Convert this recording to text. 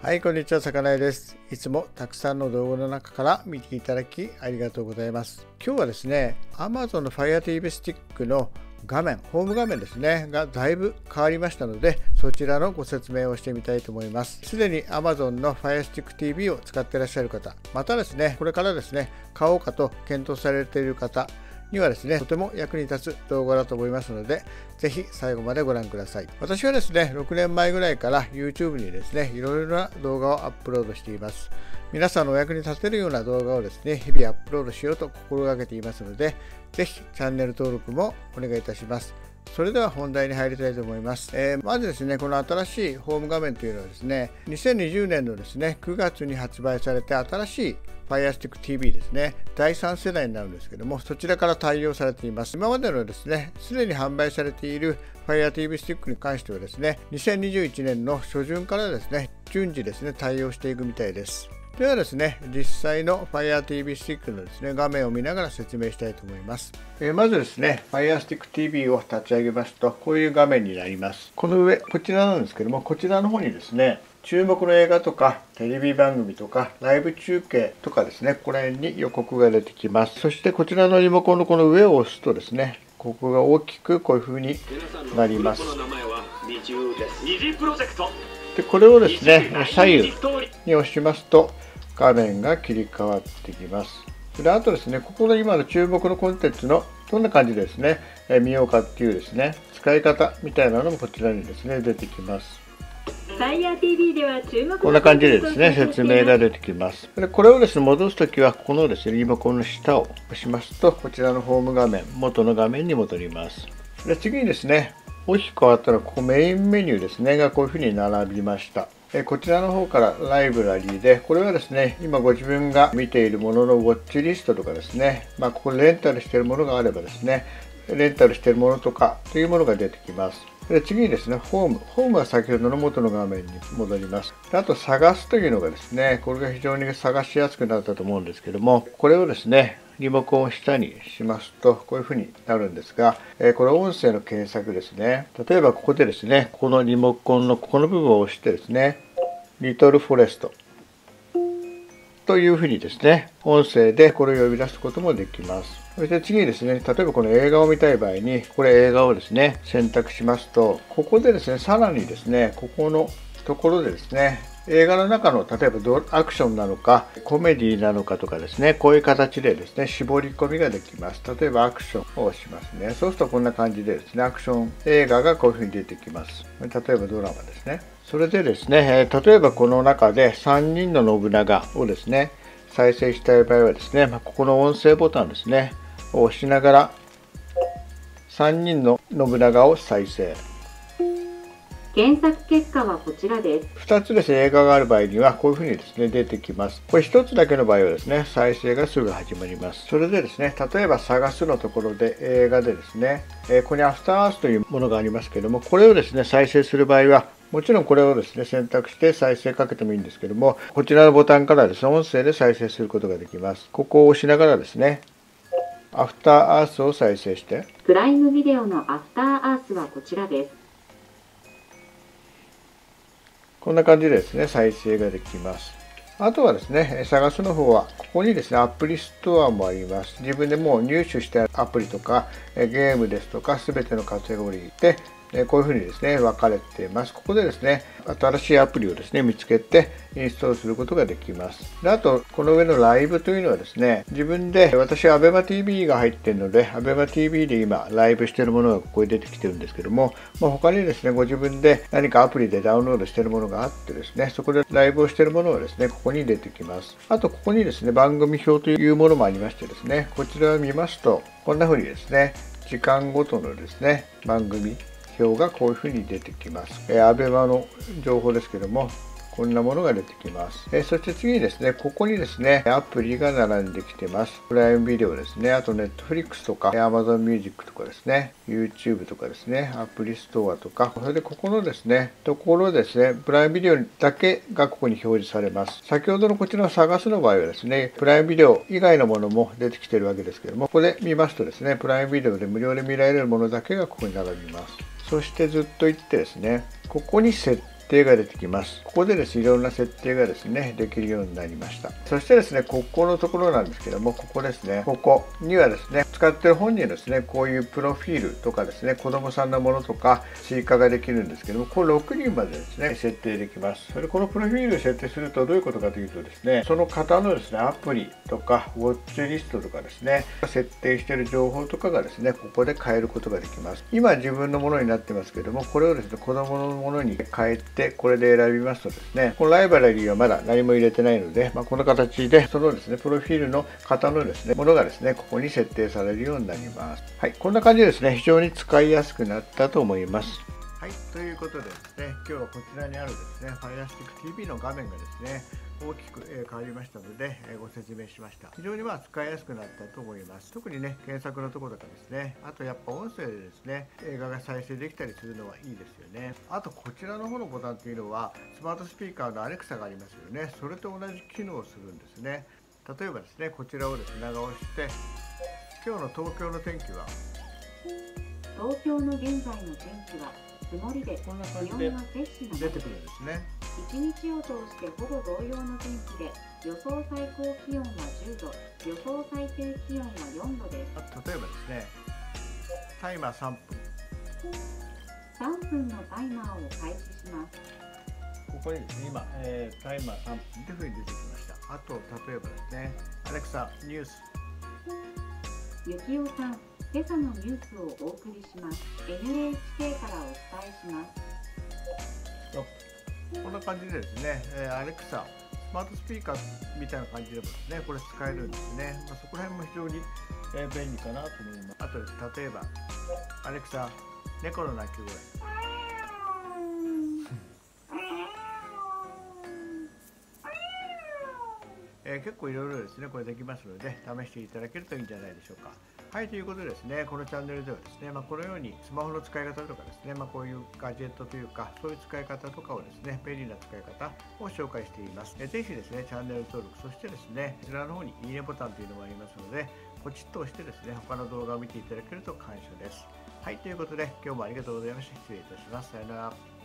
はい、こんにちは、魚屋です。いつもたくさんの動画の中から見ていただきありがとうございます。今日はですね、Amazon の Fire TV スティックの画面、ホーム画面ですね、がだいぶ変わりましたので、そちらのご説明をしてみたいと思います。すでに Amazon の Fire Stick TV を使っていらっしゃる方、またですね、これからですね、買おうかと検討されている方、にはですね、とても役に立つ動画だと思いますので、ぜひ最後までご覧ください。私はですね、6年前ぐらいから YouTube にですね、いろいろな動画をアップロードしています。皆さんのお役に立てるような動画をですね、日々アップロードしようと心がけていますので、ぜひチャンネル登録もお願いいたします。それでは本題に入りたいと思います。えー、まずですね、この新しいホーム画面というのはですね、2020年のですね、9月に発売されて新しい Firestick TV ですね、第3世代になるんですけども、そちらから対応されています。今までのですね、すでに販売されている Fire TV スティックに関してはですね、2021年の初旬からですね、順次ですね、対応していくみたいです。ではですね、実際の Fire TV スティックのですね、画面を見ながら説明したいと思います。えー、まずですね、Fire Stick TV を立ち上げますと、こういう画面になります。この上、こちらなんですけども、こちらの方にですね、注目の映画とかテレビ番組とかライブ中継とかですね、ここら辺に予告が出てきます。そしてこちらのリモコンのこの上を押すとですね、ここが大きくこういう風になります。でこれをですね、左右に押しますと画面が切り替わってきます。であとですね、ここの今の注目のコンテンツのどんな感じでですね、え見ようかっていうですね、使い方みたいなのもこちらにですね、出てきます。こんな感じでですね、説明が出てきます。でこれをですね、戻すときは、このですね、リモコンの下を押しますと、こちらのホーム画面、元の画面に戻ります。で次にですね、大きく変わったら、ここメインメニューですね、がこういうふうに並びました。えこちらの方からライブラリーで、これはですね、今ご自分が見ているもののウォッチリストとかですね、まあ、ここレンタルしているものがあればですね、レンタルしているものとかというものが出てきます。で次にですね、ホーム。ホームは先ほどの元の画面に戻ります。であと、探すというのがですね、これが非常に探しやすくなったと思うんですけども、これをですね、リモコンを下にしますと、こういうふうになるんですが、えこれ音声の検索ですね。例えばここでですね、このリモコンのここの部分を押してですね、リトルフォレストというふうにですね、音声でこれを呼び出すこともできます。そして次にですね、例えばこの映画を見たい場合に、これ映画をですね、選択しますと、ここでですね、さらにですね、ここのところでですね、映画の中の例えばアクションなのかコメディなのかとかですねこういう形でですね絞り込みができます。例えばアクションをしますね。そうするとこんな感じでですねアクション映画がこういうふうに出てきます。例えばドラマですね。それでですね例えばこの中で3人の信長をですね再生したい場合はですねここの音声ボタンですねを押しながら3人の信長を再生。検索結果はこちらです。2つですね、映画がある場合には、こういうふうにですね、出てきます。これ1つだけの場合はですね、再生がすぐ始まります。それでですね、例えば探すのところで映画でですね、えー、ここにアフターアースというものがありますけども、これをですね、再生する場合は、もちろんこれをですね、選択して再生かけてもいいんですけども、こちらのボタンからですね、音声で再生することができます。ここを押しながらですね、アフターアースを再生して、プライムビデオのアフターアースはこちらです。こんな感じでですね、再生ができます。あとはですね、探すの方は、ここにですね、アプリストアもあります。自分でもう入手したアプリとか、ゲームですとか、すべてのカテゴリーで、こういうふうにですね、分かれています。ここでですね、新しいアプリをですね、見つけてインストールすることができます。であと、この上のライブというのはですね、自分で、私は ABEMATV が入っているので、ABEMATV で今、ライブしているものがここに出てきてるんですけども、まあ、他にですね、ご自分で何かアプリでダウンロードしているものがあってですね、そこでライブをしているものがですね、ここに出てきます。あと、ここにですね、番組表というものもありましてですね、こちらを見ますと、こんな風にですね、時間ごとのですね、番組、表がこういうふうに出てきます。えー、アベマの情報ですけども、こんなものが出てきます。えー、そして次にですね、ここにですね、アプリが並んできてます。プライムビデオですね、あと Netflix とか、Amazon Music とかですね、YouTube とかですね、アプリストアとか、それでここのですね、ところですね、プライムビデオだけがここに表示されます。先ほどのこちらの探すの場合はですね、プライムビデオ以外のものも出てきてるわけですけども、ここで見ますとですね、プライムビデオで無料で見られるものだけがここに並びます。そしてずっと行ってですね、ここに設定が出てきます。ここでですねいろんな設定がですねできるようになりました。そしてですねここのところなんですけどもここですねここにはですね使ってる本にですねこういうプロフィールとかですね子供さんのものとか追加ができるんですけどもこれ6人までですね設定できます。それこのプロフィールを設定するとどういうことかというとですねその方のですねアプリとかウォッチリストとかですね設定している情報とかがですねここで変えることができます。今自分のものになってますけどもこれをですね子供のものに変えてこれで選びますとですね。このライバラリーはまだ何も入れてないので、まあ、この形でそのですねプロフィールの型のですねものがですねここに設定されるようになります。はい。こんな感じでですね非常に使いやすくなったと思います。はい、ということでですね、今日はこちらにあるですね、Firestick TV の画面がですね、大きく変わりましたので、ご説明しました。非常にまあ使いやすくなったと思います。特にね、検索のところとかですね、あとやっぱ音声でですね、映画が再生できたりするのはいいですよね。あとこちらの方のボタンっていうのは、スマートスピーカーの Alexa がありますよね。それと同じ機能をするんですね。例えばですね、こちらをですね、長押して、今日の東京の天気は？東京の現在の天気は曇りでこんな感気じで温が摂氏の出てくるんですね。一日を通してほぼ同様の天気で予想最高気温は10度予想最低気温は4度です例えばですね、タイマー3分。3分のタイマーを開始しますここにですね、今、えータイマー3分というふうに出てきました。あと、例えばですね、アレクサ、ニュース。ゆきおさん今朝のニュースをお送りします NHK からお伝えしますこんな感じでですね、えーアレクサ、スマートスピーカーみたいな感じでもですね、これ使えるんですね。まあ、そこら辺も非常に、えー便利かなと思います。あとです、例えば、アレクサ、猫の鳴き声。えー結構いろいろですね、これできますので、試していただけるといいんじゃないでしょうか。はい、ということでですね、このチャンネルではですね、まあ、このようにスマホの使い方とかですね、まあ、こういうガジェットというか、そういう使い方とかをですね、便利な使い方を紹介しています。えーぜひですね、チャンネル登録、そしてですね、こちらの方にいいねボタンというのもありますので、ポチッと押してですね、他の動画を見ていただけると感謝です。はい、ということで、今日もありがとうございました。失礼いたします。さよなら。